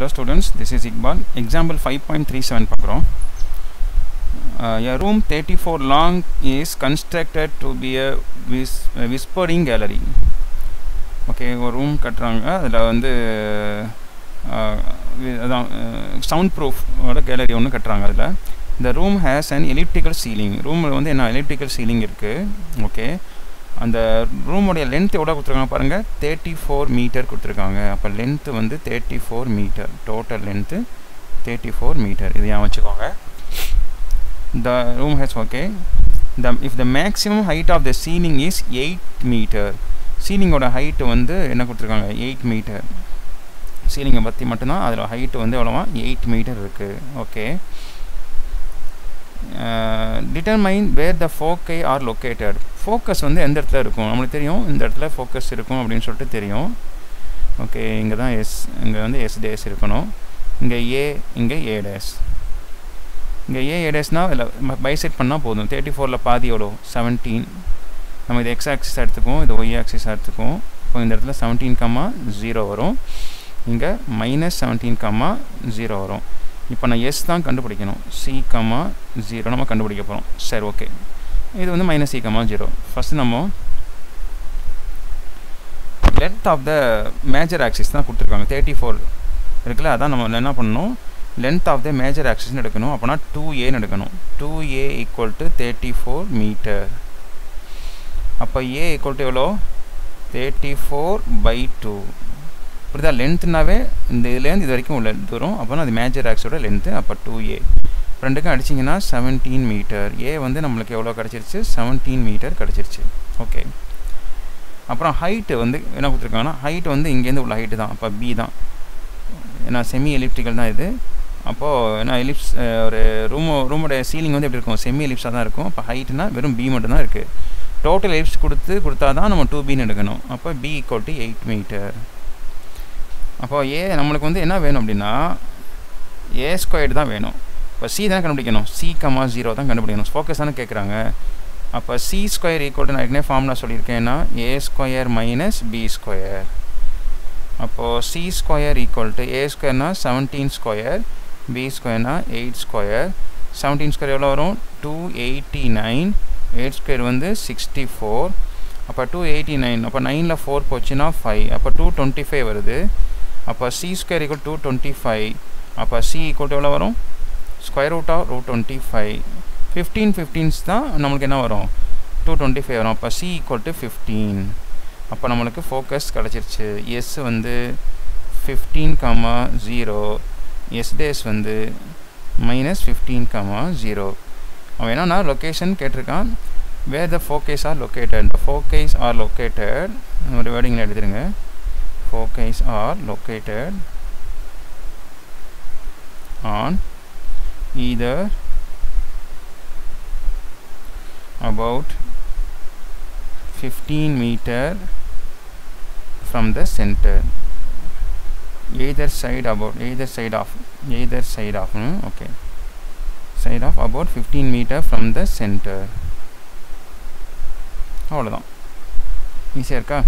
Hello students, this is Iqbal. Example 5.37 பார்க்குறோம். Uh, a room 34 long is constructed to be a whis a whispering gallery. Okay ஒரு room கட்டுறாங்க. அதில் வந்து uh, அதான் sound ப்ரூஃபோட gallery ஒன்று கட்டுறாங்க அதில். இந்த room has an elliptical ceiling ரூமில் வந்து என்ன எலிப்டிக்கல் சீலிங் இருக்குது ஓகே அந்த ரூமுடைய லென்த் எவ்வளோ கொடுத்துருக்காங்க பாருங்கள் தேர்ட்டி ஃபோர் மீட்டர் கொடுத்துருக்காங்க. அப்போ லென்த்து வந்து thirty four metre total length thirty four metre இது ஏன் வச்சுக்கோங்க? The room has okay the if the maximum height of the ceiling is eight metre சீலிங்கோட height வந்து என்ன கொடுத்துருக்காங்க? எயிட் மீட்டர் சீலிங்கை பற்றி மட்டும்தான். அதில் ஹைட்டு வந்து எவ்வளோவா? எயிட் மீட்டர் இருக்குது okay determine where the foci are located focus வந்து எந்த இடத்துல இருக்கும்? நம்மளுக்கு தெரியும் இந்த இடத்துல ஃபோக்கஸ் இருக்கும் அப்படின்னு சொல்லிட்டு தெரியும். ஓகே இங்கே தான் எஸ் இங்கே வந்து எஸ் டேஸ் இருக்கணும். இங்கே ஏ இங்கே ஏ டேஸ் இங்கே ஏ ஏடேஸ்னால் இதில் பைசெட் பண்ணால் போதும். தேர்ட்டி ஃபோரில் பாதி எவ்வளோ? செவன்டீன் நம்ம இது எக்ஸ் ஆக்சிஸ் எடுத்துக்குவோம் இது ஒய் ஆக்சிஸ் எடுத்துக்குவோம். இப்போ இந்த இடத்துல செவன்டீன் கம்மா ஜீரோ வரும். இங்கே மைனஸ் செவன்டீன் கம்மா ஜீரோ வரும். இப்போ நான் எஸ் தான் கண்டுபிடிக்கணும். சி கம்மா ஜீரோ நம்ம கண்டுபிடிக்க போகிறோம் சரி ஓகே இது வந்து மைனஸ் ஈக்கமாக ஜீரோ ஃபஸ்ட்டு நம்ம length of the major axis தான் கொடுத்துருக்காங்க. தேர்ட்டி ஃபோர் இருக்குல்ல அதான் நம்ம என்ன பண்ணணும்? லென்த் ஆஃப் த மேஜர் ஆக்சிஸ்னு எடுக்கணும். அப்போனா டூ ஏன்னு எடுக்கணும். Two A equal to thirty four metre அப்போ ஏ ஈக்குவல் டு எவ்வளோ? தேர்ட்டி ஃபோர் பை டூ இப்படிதான் லென்த்துனாவே இந்த இதுலேருந்து இது வரைக்கும் உள்ள தூரம் அப்போனா அது மேஜர் ஆக்ஸோட லென்த்து அப்போ டூ ஏ ரெண்டுக்கும் அடிச்சிங்கன்னா செவன்டீன் மீட்டர் ஏ வந்து நம்மளுக்கு எவ்வளோ கிடச்சிருச்சு? செவன்டீன் மீட்டர் கிடச்சிருச்சு. ஓகே அப்புறம் ஹைட்டு வந்து என்ன கொடுத்துருக்காங்கன்னா ஹைட் வந்து இங்கேருந்து உள்ள ஹைட்டு தான். அப்போ பி தான். ஏன்னா செமி எலிப்டிக்கல் தான் இது. அப்போது ஏன்னா எலிப்ஸ் ஒரு ரூம் ரூமோடைய சீலிங் வந்து எப்படி இருக்கும்? செமி எலிப்ஸாக தான் இருக்கும். அப்போ ஹைட்னா வெறும் பி மட்டும் தான் இருக்குது டோட்டல் எலிப்ஸ் கொடுத்து கொடுத்தா தான் நம்ம டூ பின்னு எடுக்கணும். அப்போ B equal to eight metre அப்போது ஏ நம்மளுக்கு வந்து என்ன வேணும் அப்படின்னா ஏ ஸ்கொயர்டு தான் வேணும். இப்போ சி தானே கண்டுபிடிக்கணும்? சி கமா ஜீரோ தான் கண்டுபிடிக்கணும். ஃபோக்கஸ் தானே கேட்குறாங்க அப்போ சி ஸ்கொயர் ஈக்குவல் நான் ஏற்கனவே formula சொல்லியிருக்கேன்னா A square minus B square அப்போது C square equal to A ஸ்கொயர்னா seventeen square B ஸ்கொயர்னா எயிட் ஸ்கொயர் செவன்டீன் ஸ்கொயர் எவ்வளோ வரும்? Two eighty nine eight square வந்து சிக்ஸ்டி ஃபோர் அப்போ டூ எயிட்டி நைன் அப்போ நைனில் ஃபோர் போச்சுன்னா ஃபைவ் அப்போ டூ டுவெண்ட்டி ஃபைவ் வருது. அப்போ C square equal to twenty five அப்போ சி ஈக்குவல் எவ்வளோ வரும்? Square root of root twenty five fifteen fifteens தான் நம்மளுக்கு என்ன வரும்? டூ டுவெண்ட்டி ஃபைவ் வரும். அப்போ சி ஈக்குவல் டு ஃபிஃப்டீன் அப்போ நம்மளுக்கு ஃபோக்கஸ் கிடச்சிருச்சு. எஸ் வந்து fifteen comma zero S dash வந்து மைனஸ் ஃபிஃப்டீன் கமா ஜீரோ அவன் என்னன்னா லொக்கேஷன் கேட்டிருக்கான். Where the foci are located the foci are located ஒரு வேர்டிங்கில் எழுதிருங்க. Foci are located on either about 15 meter from the center either side about either side of either side of hmm, okay side of about 15 meter from the center அவ்வளோதான் ஈஸியாக இருக்கா